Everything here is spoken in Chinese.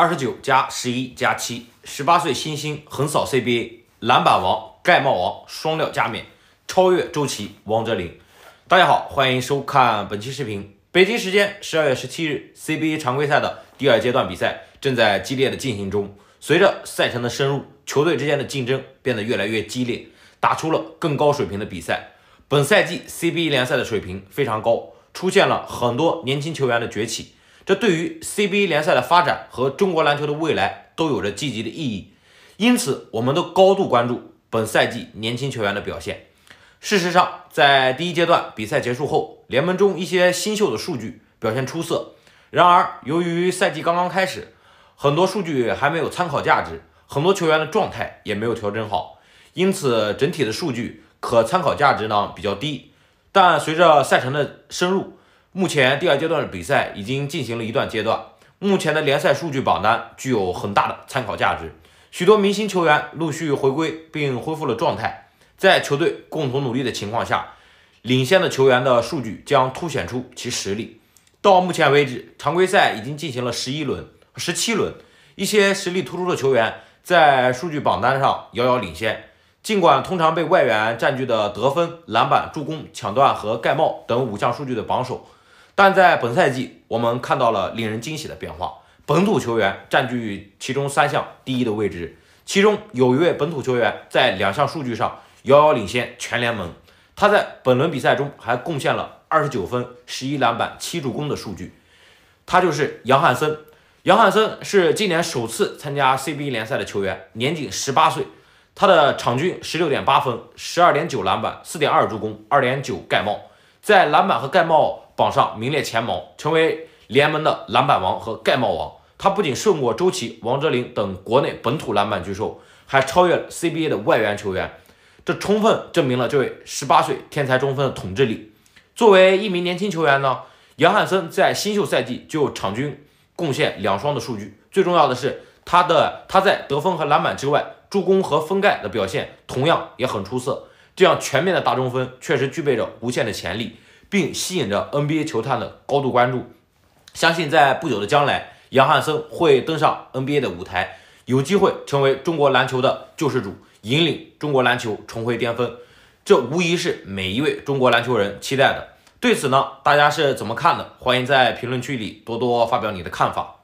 二十九加十一加七，十八岁新星横扫 CBA，篮板王、盖帽王双料加冕，超越周琦、王哲林。大家好，欢迎收看本期视频。北京时间十二月十七日，CBA 常规赛的第二阶段比赛正在激烈的进行中。随着赛程的深入，球队之间的竞争变得越来越激烈，打出了更高水平的比赛。本赛季 CBA 联赛的水平非常高，出现了很多年轻球员的崛起。这对于 CBA 联赛的发展和中国篮球的未来都有着积极的意义，因此我们都高度关注本赛季年轻球员的表现。事实上，在第一阶段比赛结束后，联盟中一些新秀的数据表现出色。然而，由于赛季刚刚开始，很多数据还没有参考价值，很多球员的状态也没有调整好，因此整体的数据可参考价值呢比较低。但随着赛程的深入，目前第二阶段的比赛已经进行了一段阶段，目前的联赛数据榜单具有很大的参考价值。许多明星球员陆续回归并恢复了状态，在球队共同努力的情况下，领先的球员的数据将凸显出其实力。到目前为止，常规赛已经进行了十一轮、十七轮，一些实力突出的球员在数据榜单上遥遥领先。尽管通常被外援占据的得分、篮板、助攻、抢断和盖帽等五项数据的榜首。但在本赛季，我们看到了令人惊喜的变化。本土球员占据其中三项第一的位置，其中有一位本土球员在两项数据上遥遥领先全联盟。他在本轮比赛中还贡献了二十九分、十一篮板、七助攻的数据。他就是杨汉森。杨汉森是今年首次参加 CBA 联赛的球员，年仅十八岁。他的场均十六点八分、十二点九篮板、四点二助攻、二点九盖帽，在篮板和盖帽。榜上名列前茅，成为联盟的篮板王和盖帽王。他不仅胜过周琦、王哲林等国内本土篮板巨兽，还超越了 CBA 的外援球员。这充分证明了这位18岁天才中锋的统治力。作为一名年轻球员呢，杨汉森在新秀赛季就场均贡献两双的数据。最重要的是，他的他在得分和篮板之外，助攻和封盖的表现同样也很出色。这样全面的大中锋确实具备着无限的潜力。并吸引着 NBA 球探的高度关注，相信在不久的将来，杨汉森会登上 NBA 的舞台，有机会成为中国篮球的救世主，引领中国篮球重回巅峰。这无疑是每一位中国篮球人期待的。对此呢，大家是怎么看的？欢迎在评论区里多多发表你的看法。